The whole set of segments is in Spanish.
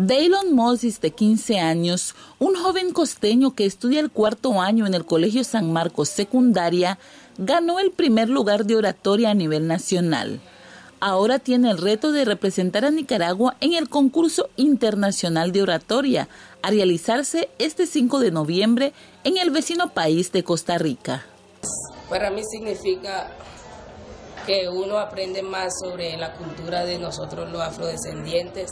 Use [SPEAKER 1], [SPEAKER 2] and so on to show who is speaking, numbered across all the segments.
[SPEAKER 1] Daylon Moses, de 15 años, un joven costeño que estudia el cuarto año en el Colegio San Marcos Secundaria, ganó el primer lugar de oratoria a nivel nacional. Ahora tiene el reto de representar a Nicaragua en el concurso internacional de oratoria, a realizarse este 5 de noviembre en el vecino país de Costa Rica.
[SPEAKER 2] Para mí significa que uno aprende más sobre la cultura de nosotros los afrodescendientes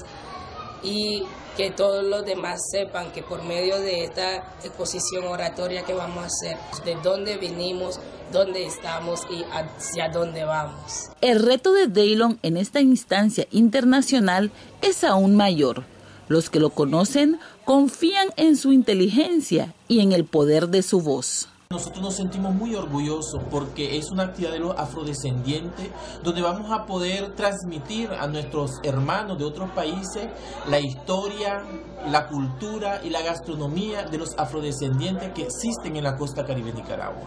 [SPEAKER 2] y que todos los demás sepan que por medio de esta exposición oratoria que vamos a hacer, de dónde vinimos, dónde estamos y hacia dónde vamos.
[SPEAKER 1] El reto de Daylon en esta instancia internacional es aún mayor. Los que lo conocen confían en su inteligencia y en el poder de su voz.
[SPEAKER 3] Nosotros nos sentimos muy orgullosos porque es una actividad de los afrodescendientes donde vamos a poder transmitir a nuestros hermanos de otros países la historia, la cultura y la gastronomía de los afrodescendientes que existen en la costa caribe de Nicaragua.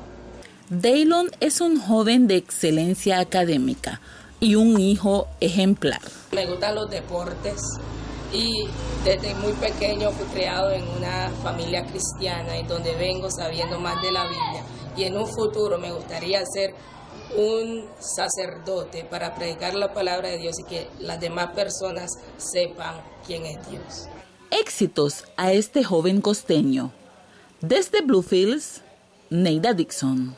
[SPEAKER 1] Daylon es un joven de excelencia académica y un hijo ejemplar.
[SPEAKER 2] Me gustan los deportes, y desde muy pequeño fui criado en una familia cristiana y donde vengo sabiendo más de la Biblia y en un futuro me gustaría ser un sacerdote para predicar la palabra de Dios y que las demás personas sepan quién es Dios.
[SPEAKER 1] Éxitos a este joven costeño. Desde Bluefields, Neida Dixon.